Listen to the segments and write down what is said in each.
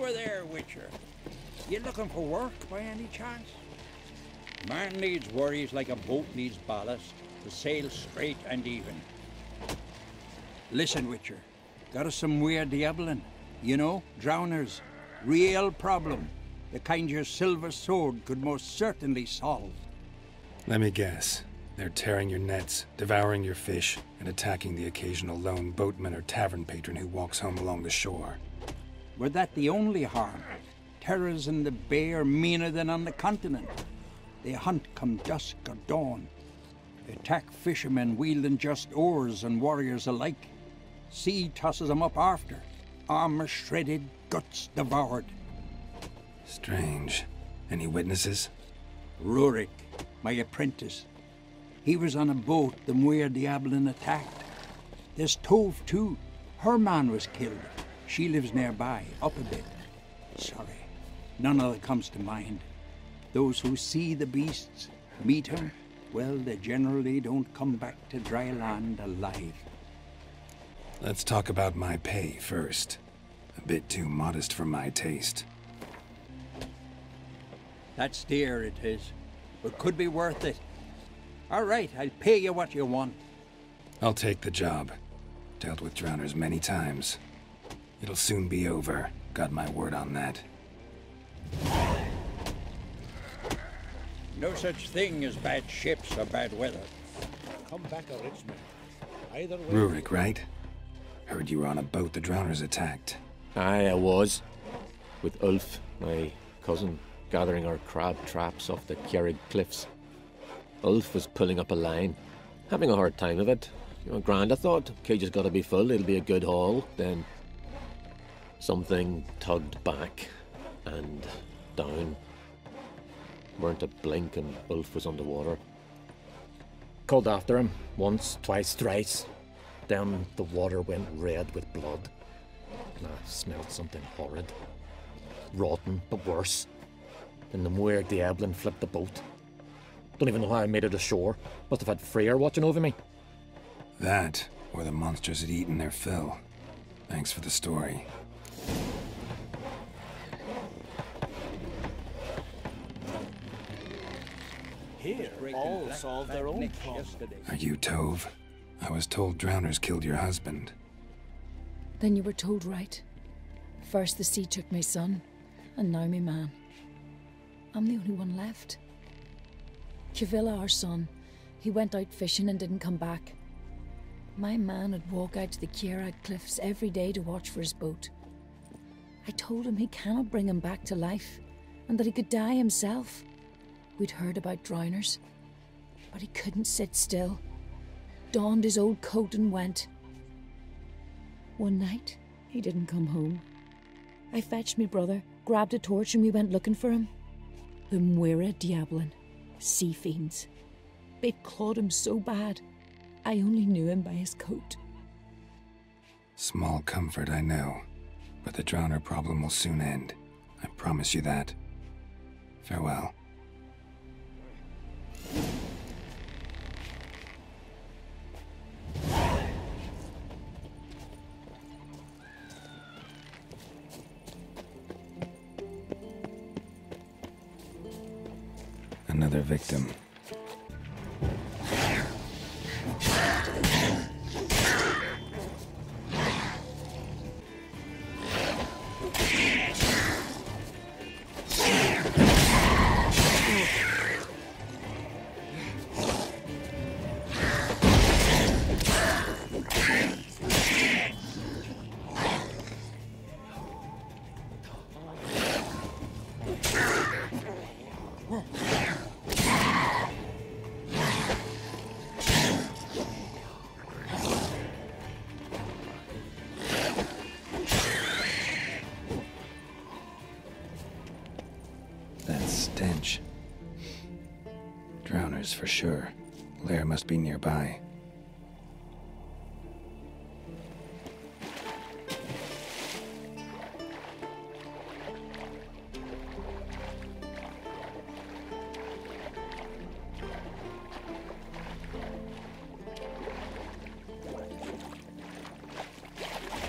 Are there, Witcher? You looking for work by any chance? Man needs worries like a boat needs ballast to sail straight and even. Listen, Witcher. Got us some muire d'yaeblen. You know, drowners. Real problem. The kind your silver sword could most certainly solve. Let me guess. They're tearing your nets, devouring your fish, and attacking the occasional lone boatman or tavern patron who walks home along the shore. Were that the only harm? Terrors in the bay are meaner than on the continent. They hunt come dusk or dawn. They attack fishermen wielding just oars and warriors alike. Sea tosses them up after. Armor shredded, guts devoured. Strange. Any witnesses? Rurik, my apprentice. He was on a boat the Muire D'yaeblen attacked. There's Tove, too. Her man was killed. She lives nearby, up a bit. Sorry, none other comes to mind. Those who see the beasts, meet him, well, they generally don't come back to dry land alive. Let's talk about my pay first. A bit too modest for my taste. That's dear, it is. But could be worth it. All right, I'll pay you what you want. I'll take the job. Dealt with drowners many times. It'll soon be over. Got my word on that. No such thing as bad ships or bad weather. Come back a rich man. Either way. Rurik, right? Heard you were on a boat the drowners attacked. Aye, I was. With Ulf, my cousin, gathering our crab traps off the Kjerrig cliffs. Ulf was pulling up a line, having a hard time of it. You know, grand, I thought. Cage has got to be full, it'll be a good haul. Then something tugged back and down. Weren't a blink and Ulf was underwater. Called after him once, twice, thrice. Then the water went red with blood. And I smelled something horrid. Rotten, but worse. Then the Muire D'yaeblen flipped the boat. Don't even know how I made it ashore. Must have had Freyr watching over me. That, or the monsters had eaten their fill. Thanks for the story. Here, all solve their own problems. Are you Tove? I was told drowners killed your husband. Then you were told right. First the sea took my son, and now my man. I'm the only one left. Kavilla, our son, he went out fishing and didn't come back. My man would walk out to the Kierag cliffs every day to watch for his boat. I told him he cannot bring him back to life, and that he could die himself. We'd heard about drowners, but he couldn't sit still. Donned his old coat and went. One night, he didn't come home. I fetched me brother, grabbed a torch, and we went looking for him. The Muire D'yaeblen, sea fiends. They'd clawed him so bad, I only knew him by his coat. Small comfort, I know. But the drowner problem will soon end. I promise you that. Farewell. Another victim. For sure. Lair must be nearby.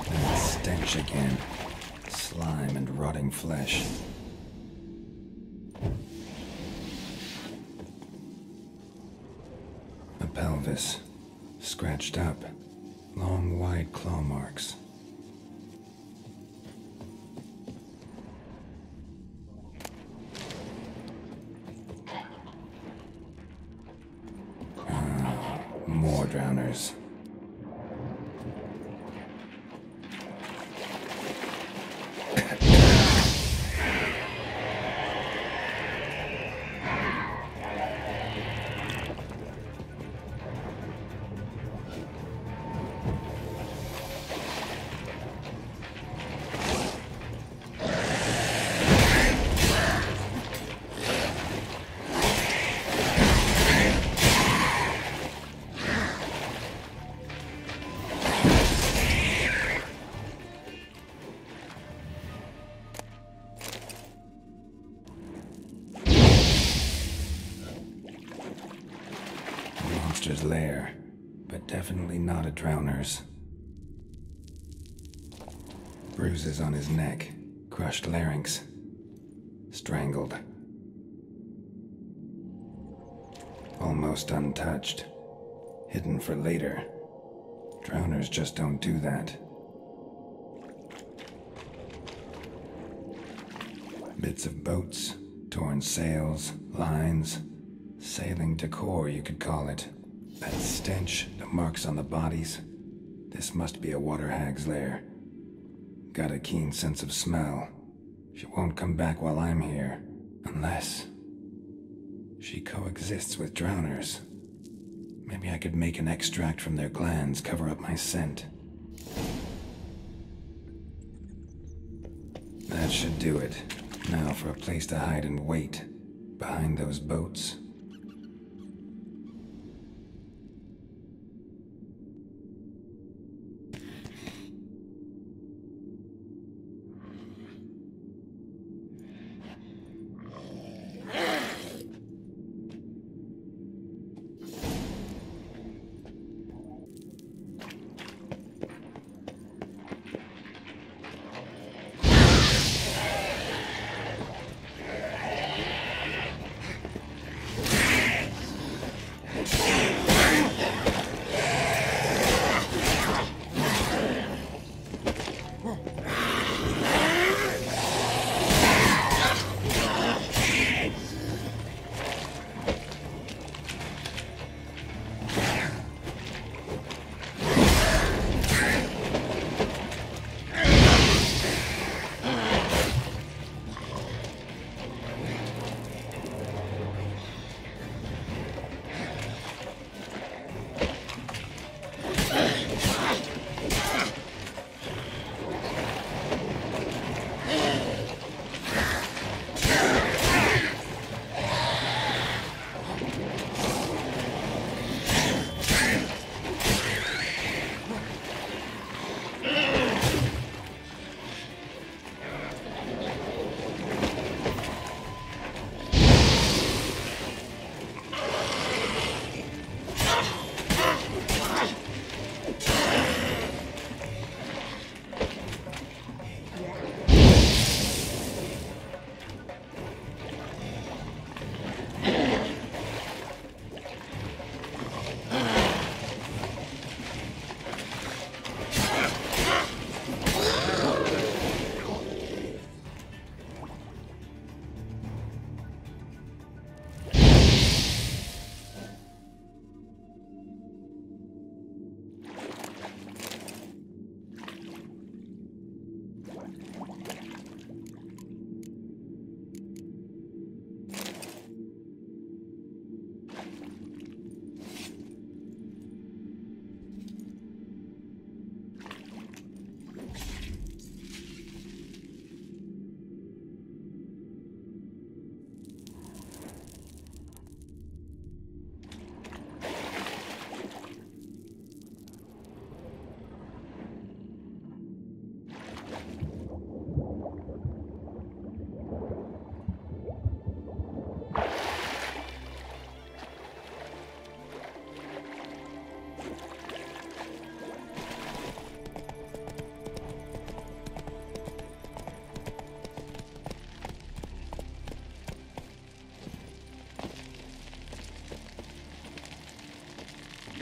That stench again. slime and rotting flesh. Scratched up, long wide claw marks. Ah, more drowners. Monster's lair, but definitely not a drowner's. Bruises on his neck, crushed larynx, strangled. Almost untouched, hidden for later. Drowners just don't do that. Bits of boats, torn sails, lines, sailing decor, you could call it. That stench, the marks on the bodies. This must be a water hag's lair. Got a keen sense of smell. She won't come back while I'm here. Unless. She coexists with drowners. Maybe I could make an extract from their glands cover up my scent. That should do it. Now for a place to hide and wait. Behind those boats.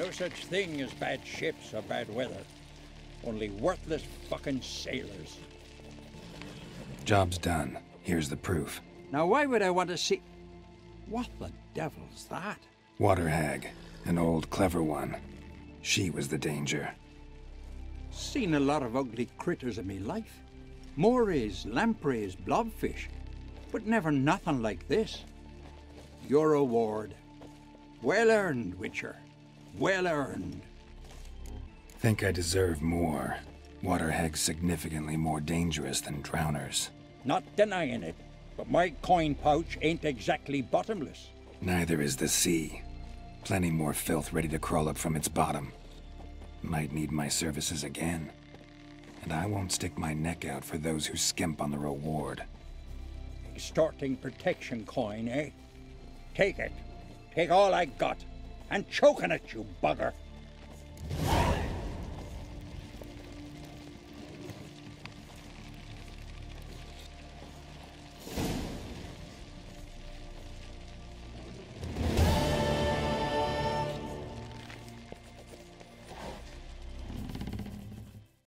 No such thing as bad ships or bad weather. Only worthless fucking sailors. Job's done. Here's the proof. Now, why would I want to see. What the devil's that? Water hag. An old, clever one. She was the danger. Seen a lot of ugly critters in me life. Morays, lampreys, blobfish. But never nothing like this. Your reward. Well earned, Witcher. Well earned. Think I deserve more. Water hags significantly more dangerous than drowners. Not denying it, but my coin pouch ain't exactly bottomless. Neither is the sea. Plenty more filth ready to crawl up from its bottom. Might need my services again. And I won't stick my neck out for those who skimp on the reward. Extorting protection coin, eh? Take it. Take all I got. And choking it, you bugger.